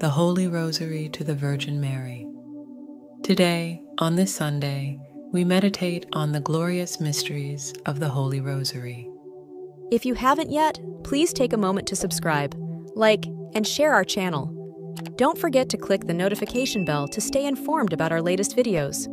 the Holy Rosary to the Virgin Mary. Today, on this Sunday, we meditate on the glorious mysteries of the Holy Rosary. If you haven't yet, please take a moment to subscribe, like, and share our channel. Don't forget to click the notification bell to stay informed about our latest videos.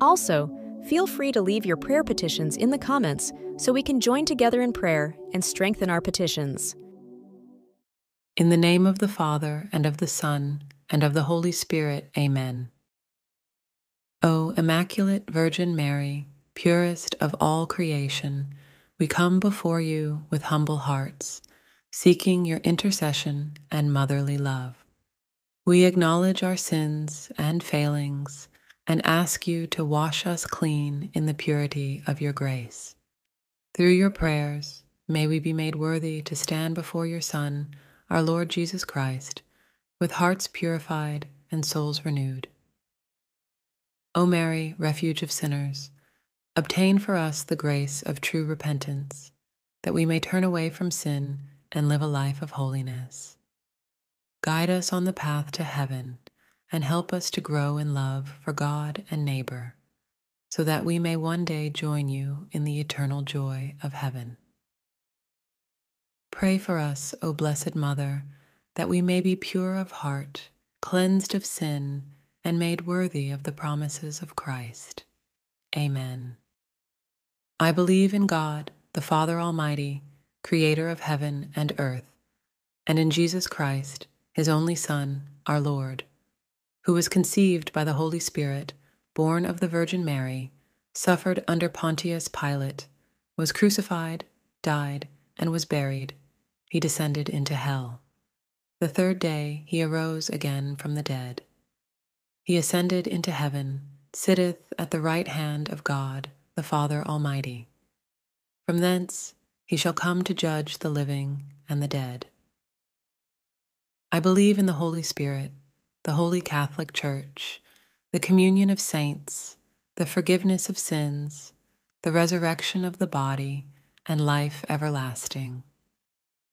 Also, feel free to leave your prayer petitions in the comments so we can join together in prayer and strengthen our petitions. In the name of the Father, and of the Son, and of the Holy Spirit, Amen. O Immaculate Virgin Mary, purest of all creation, we come before you with humble hearts, seeking your intercession and motherly love. We acknowledge our sins and failings and ask you to wash us clean in the purity of your grace. Through your prayers, may we be made worthy to stand before your Son our Lord Jesus Christ, with hearts purified and souls renewed. O Mary, refuge of sinners, obtain for us the grace of true repentance, that we may turn away from sin and live a life of holiness. Guide us on the path to heaven and help us to grow in love for God and neighbor, so that we may one day join you in the eternal joy of heaven. Pray for us, O Blessed Mother, that we may be pure of heart, cleansed of sin, and made worthy of the promises of Christ. Amen. I believe in God, the Father Almighty, creator of heaven and earth, and in Jesus Christ, his only Son, our Lord, who was conceived by the Holy Spirit, born of the Virgin Mary, suffered under Pontius Pilate, was crucified, died, and was buried he descended into hell. The third day he arose again from the dead. He ascended into heaven, sitteth at the right hand of God, the Father Almighty. From thence he shall come to judge the living and the dead. I believe in the Holy Spirit, the Holy Catholic Church, the communion of saints, the forgiveness of sins, the resurrection of the body, and life everlasting.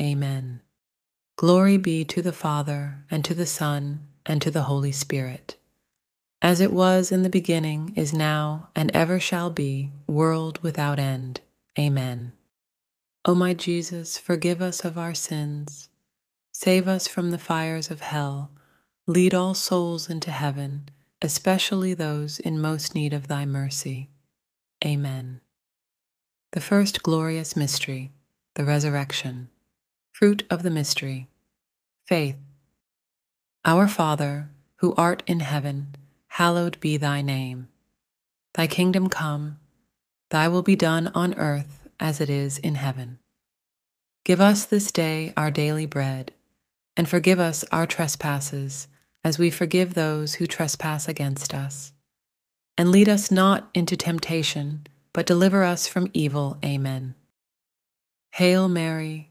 Amen. Glory be to the Father, and to the Son, and to the Holy Spirit, as it was in the beginning, is now, and ever shall be, world without end. Amen. O my Jesus, forgive us of our sins, save us from the fires of hell, lead all souls into heaven, especially those in most need of thy mercy. Amen. The first glorious mystery, the resurrection. Fruit of the mystery, faith. Our Father, who art in heaven, hallowed be thy name. Thy kingdom come, thy will be done on earth as it is in heaven. Give us this day our daily bread, and forgive us our trespasses as we forgive those who trespass against us. And lead us not into temptation, but deliver us from evil. Amen. Hail Mary,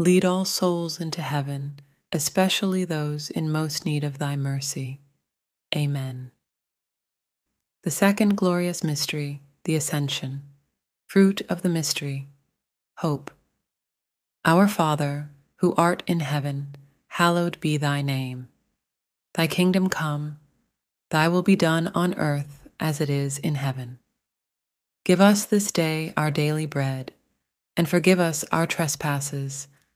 lead all souls into heaven, especially those in most need of thy mercy. Amen. The second glorious mystery, the Ascension. Fruit of the mystery, hope. Our Father, who art in heaven, hallowed be thy name. Thy kingdom come, thy will be done on earth as it is in heaven. Give us this day our daily bread, and forgive us our trespasses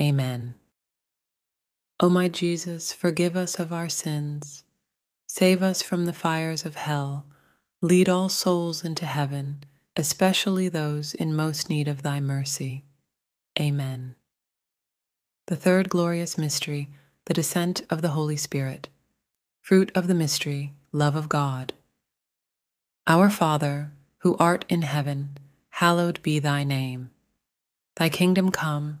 Amen. O my Jesus, forgive us of our sins, save us from the fires of hell, lead all souls into heaven, especially those in most need of thy mercy. Amen. The third glorious mystery, the descent of the Holy Spirit. Fruit of the mystery, love of God. Our Father, who art in heaven, hallowed be thy name. Thy kingdom come,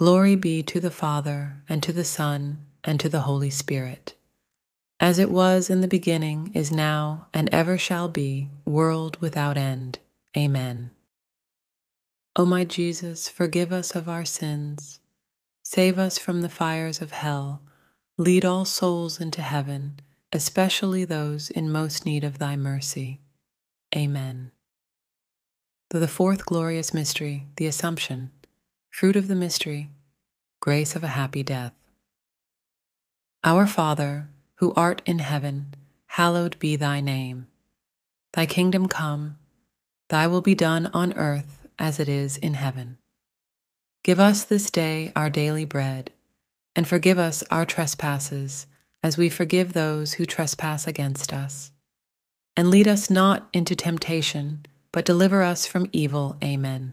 Glory be to the Father, and to the Son, and to the Holy Spirit, as it was in the beginning, is now, and ever shall be, world without end. Amen. O my Jesus, forgive us of our sins, save us from the fires of hell, lead all souls into heaven, especially those in most need of thy mercy. Amen. The fourth glorious mystery, the Assumption, fruit of the mystery, grace of a happy death. Our Father, who art in heaven, hallowed be thy name. Thy kingdom come, thy will be done on earth as it is in heaven. Give us this day our daily bread, and forgive us our trespasses as we forgive those who trespass against us. And lead us not into temptation, but deliver us from evil. Amen.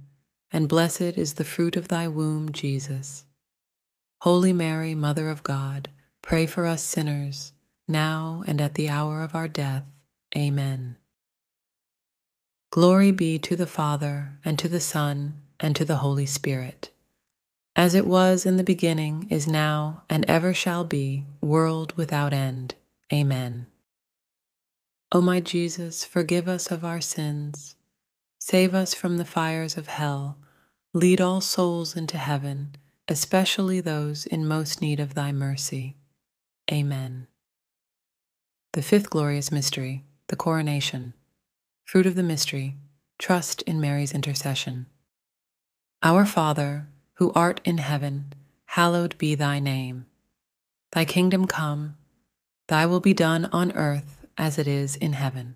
and blessed is the fruit of thy womb, Jesus. Holy Mary, Mother of God, pray for us sinners, now and at the hour of our death. Amen. Glory be to the Father, and to the Son, and to the Holy Spirit, as it was in the beginning, is now, and ever shall be, world without end. Amen. O my Jesus, forgive us of our sins, save us from the fires of hell, lead all souls into heaven, especially those in most need of thy mercy. Amen. The fifth glorious mystery, the coronation. Fruit of the mystery, trust in Mary's intercession. Our Father, who art in heaven, hallowed be thy name. Thy kingdom come, thy will be done on earth as it is in heaven.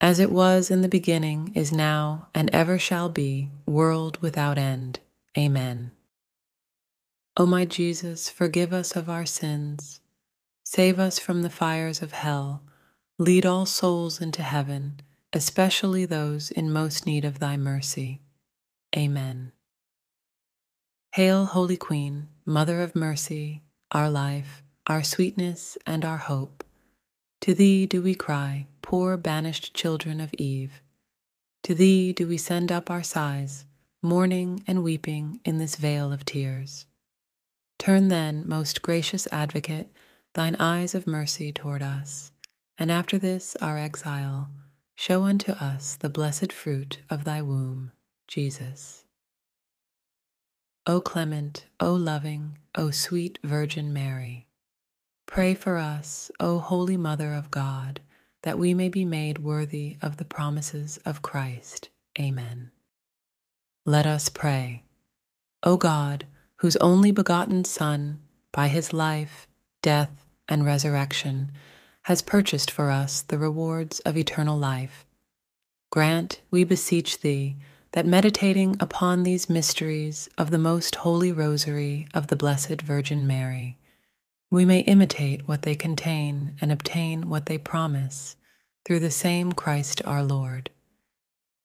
as it was in the beginning, is now, and ever shall be, world without end. Amen. O my Jesus, forgive us of our sins, save us from the fires of hell Lead all souls into heaven, especially those in most need of thy mercy. Amen. Hail, Holy Queen, Mother of Mercy, our life, our sweetness, and our hope. To thee do we cry, poor banished children of Eve. To thee do we send up our sighs, mourning and weeping in this vale of tears. Turn then, most gracious advocate, thine eyes of mercy toward us, and after this our exile, show unto us the blessed fruit of thy womb, Jesus. O clement, O loving, O sweet Virgin Mary, pray for us, O Holy Mother of God, that we may be made worthy of the promises of Christ. Amen. Let us pray. O God, whose only begotten Son, by his life, death, and resurrection, has purchased for us the rewards of eternal life, grant, we beseech thee, that meditating upon these mysteries of the most holy rosary of the Blessed Virgin Mary, we may imitate what they contain and obtain what they promise through the same Christ our Lord.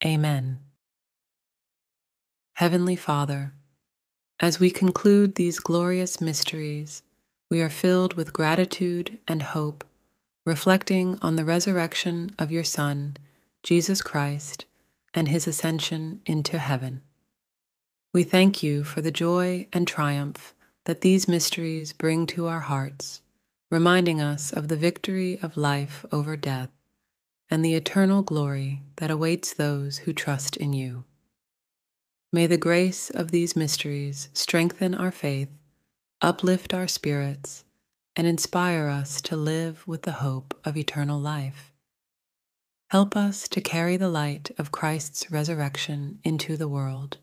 Amen. Heavenly Father, as we conclude these glorious mysteries, we are filled with gratitude and hope, reflecting on the resurrection of your Son, Jesus Christ, and his ascension into heaven. We thank you for the joy and triumph that these mysteries bring to our hearts, reminding us of the victory of life over death and the eternal glory that awaits those who trust in you. May the grace of these mysteries strengthen our faith, uplift our spirits, and inspire us to live with the hope of eternal life. Help us to carry the light of Christ's resurrection into the world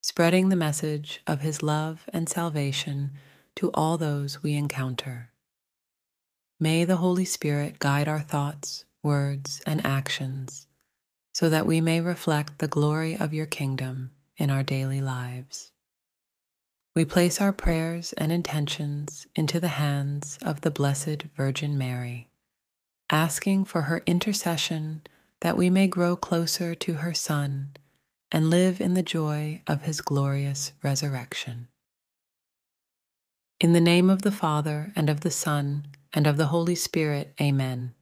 spreading the message of his love and salvation to all those we encounter. May the Holy Spirit guide our thoughts, words, and actions so that we may reflect the glory of your kingdom in our daily lives. We place our prayers and intentions into the hands of the Blessed Virgin Mary, asking for her intercession that we may grow closer to her Son and live in the joy of his glorious resurrection. In the name of the Father, and of the Son, and of the Holy Spirit, Amen.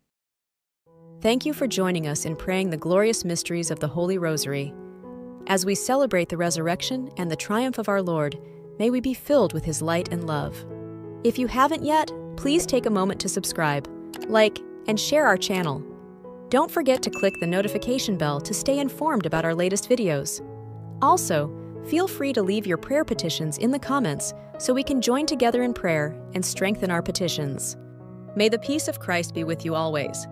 Thank you for joining us in praying the glorious mysteries of the Holy Rosary. As we celebrate the resurrection and the triumph of our Lord, may we be filled with his light and love. If you haven't yet, please take a moment to subscribe, like, and share our channel. Don't forget to click the notification bell to stay informed about our latest videos. Also, feel free to leave your prayer petitions in the comments so we can join together in prayer and strengthen our petitions. May the peace of Christ be with you always.